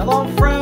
Hello, friends.